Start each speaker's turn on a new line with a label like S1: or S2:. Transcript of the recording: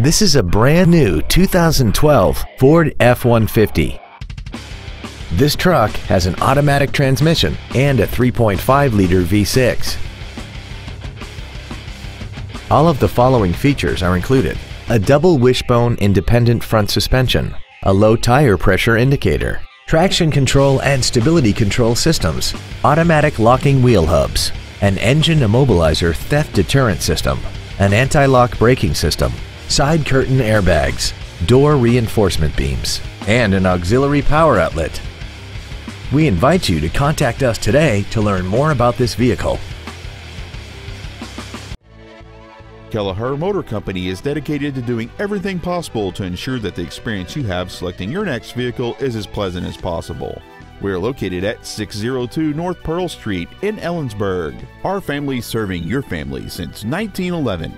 S1: This is a brand new 2012 Ford F-150. This truck has an automatic transmission and a 3.5-liter V6. All of the following features are included. A double wishbone independent front suspension, a low tire pressure indicator, traction control and stability control systems, automatic locking wheel hubs, an engine immobilizer theft deterrent system, an anti-lock braking system, side curtain airbags, door reinforcement beams, and an auxiliary power outlet. We invite you to contact us today to learn more about this vehicle.
S2: Kelleher Motor Company is dedicated to doing everything possible to ensure that the experience you have selecting your next vehicle is as pleasant as possible. We are located at 602 North Pearl Street in Ellensburg. Our family serving your family since 1911.